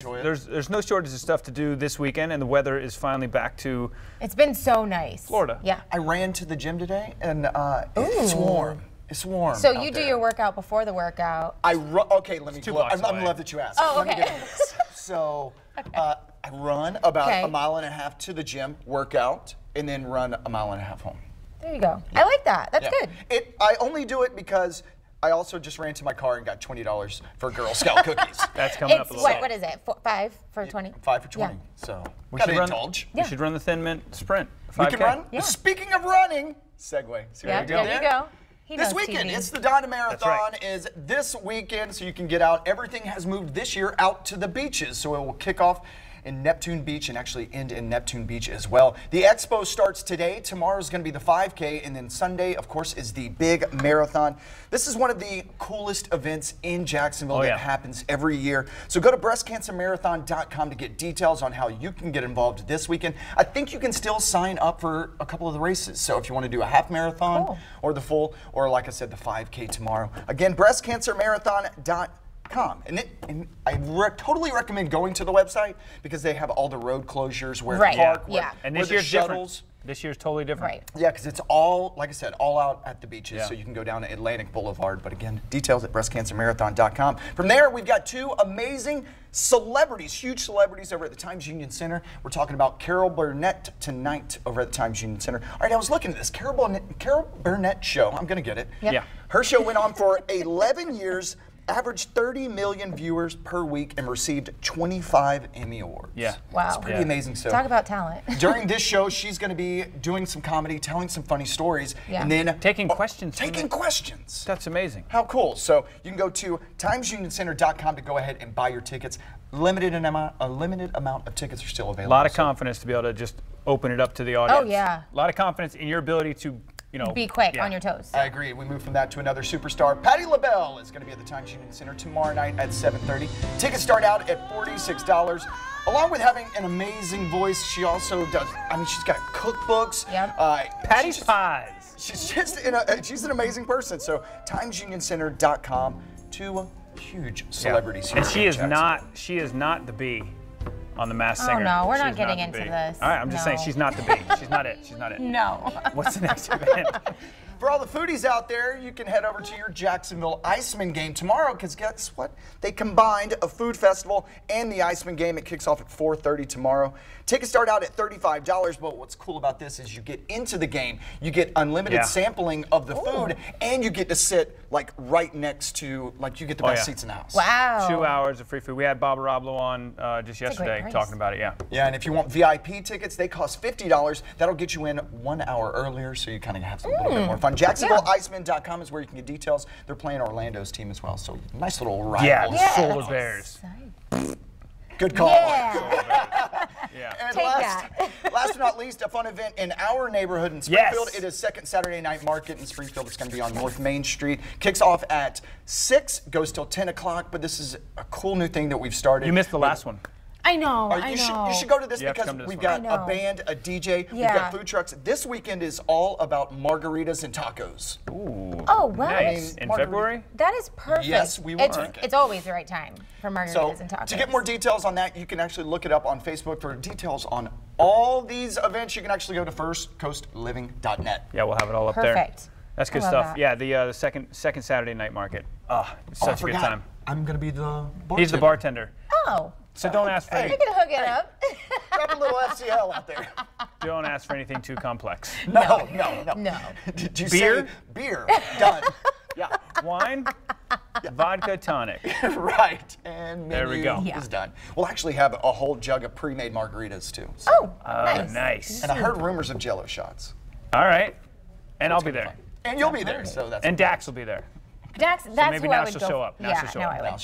enjoy it. There's there's no shortage of stuff to do this weekend, and the weather is finally back to It's been so nice. Florida. Yeah. I ran to the gym today, and uh, it's warm. It's warm. So you do there. your workout before the workout. I ru- okay. Let me. two blocks I'm, I'm away. glad that you asked. Oh, Let me okay. get into this. So uh, I run about Okay. a mile and a half to the gym, workout, and then run a mile and a half home. There you go. I like that. That's Yeah. good. It. I only do it because I also just ran to my car and got twenty dollars for Girl Scout cookies. that's coming up It's a little. what? What is it? Four, five for twenty? Five for twenty. Yeah. So We gotta should run. indulge. We should run the Thin Mint Sprint. We 5K. can run. Yeah. Speaking of running, segue. See what Yeah. I did There there? you go. He This weekend, TV. it's the Donna Marathon right. is this weekend, so you can get out. Everything has moved this year out to the beaches, so it will kick off in Neptune Beach and actually end in Neptune Beach as well. The expo starts today. Tomorrow is going to be the 5K, and then Sunday, of course, is the big marathon. This is one of the coolest events in Jacksonville Oh, that yeah. happens every year. So go to breastcancermarathon.com to get details on how you can get involved this weekend. I think you can still sign up for a couple of the races. So if you want to do a half marathon Cool. or the full, or like I said, the 5K tomorrow. Again, breastcancermarathon.com. And, it, and I re- totally recommend going to the website because they have all the road closures where Right, to park, yeah. where, Yeah. And where this the year's shuttles. different. This year's totally different. Right. Yeah, because it's all, like I said, all out at the beaches. Yeah. So you can go down to Atlantic Boulevard. But again, details at breastcancermarathon.com. From there, we've got two amazing celebrities, huge celebrities over at the Times Union Center. We're talking about Carol Burnett tonight over at the Times Union Center. All right, I was looking at this Carol Burnett, Carol Burnett show. I'm going to get it. Yep. Yeah. Her show went on for 11 years, averaged 30 million viewers per week, and received 25 Emmy Awards. Yeah. Wow. It's pretty Yeah. amazing. So Talk about talent. during this show, she's going to be doing some comedy, telling some funny stories, Yeah. and then Taking oh, questions Taking questions. That's amazing. How cool! So you can go to timesunioncenter.com to go ahead and buy your tickets. Limited an amount, a limited amount of tickets are still available. A lot of so- confidence to be able to just open it up to the oh, audience. Oh, yeah. A lot of confidence in your ability to, you know, Be quick yeah. on your toes. I agree. We move from that to another superstar. Patti LaBelle is going to be at the Times Union Center tomorrow night at 7:30. Tickets start out at $46. Along with having an amazing voice, she also does. I mean, she's got cookbooks. Yep. Uh, Patti's she's just- pies. She's just in a, she's an amazing person. So timesunioncenter.com. Two huge celebrities here. And she is Jacksonville. not. She is not the bee on the Masked Oh, Singer. no, we're not getting the into this. All right, I'm just saying she's not the bee. She's not it. She's not it. No. What's the next event? For all the foodies out there, you can head over to your Jacksonville Icemen game tomorrow because guess what? They combined a food festival and the Icemen game. It kicks off at 4:30 tomorrow. Tickets start out at $35, but what's cool about this is you get into the game, you get unlimited Yeah. sampling of the food, and you get to sit like right next to like you get the Oh, best yeah. seats in the house. Wow. Two hours of free food. We had Bob Arablo on uh, just a yesterday talking about it. Yeah. Yeah, and if you want VIP tickets, they cost $50. That'll get you in one hour earlier, so you kind of have some little bit more fun. JacksonvilleIcemen.com is where you can get details. They're playing Orlando's team as well, so nice little rival. Yeah. The Yeah, Solar Bears. Good call. Yeah. Yeah. And Take last, that. last but not least, a fun event in our neighborhood in Springfield. Yes. It is second Saturday night market in Springfield. It's going to be on North Main Street. Kicks off at 6, goes till 10 o'clock, but this is a cool new thing that we've started. You missed the last one. I know. Uh, I you, know. should, you should go to this You have to because to this we've one. got a band, a DJ, we've got food trucks. This weekend is all about margaritas and tacos. Ooh. Oh, wow. Nice. mean, In Margarita- February? That is perfect. Yes, we will It's, it's always the right time for margaritas So and tacos. to get more details on that, you can actually look it up on Facebook for details on all these events. You can actually go to firstcoastliving.net. Yeah, we'll have it all up there. Perfect. That's good stuff. that. Yeah, the, uh, the second second Saturday night market. Ah, it's Oh, such a good time. I'm going to be the bartender. He's the bartender. Oh, So don't ask for Hey. any, you can hook it up. Grab a little FCL out there. don't ask for anything too complex. No, no, no. No. Did you Beer? say beer? Done. yeah, Wine, vodka tonic. right. And There we go. Yeah. is done. We'll actually have a whole jug of pre-made margaritas too. So- Oh, Oh, nice. nice. And I heard rumors of Jello shots. All right. And I'll be there. And you'll be there, so that's And Dax will be there. Dax, that's maybe who I would she'll go. show up. Now yeah, she'll show no, up. I Now would.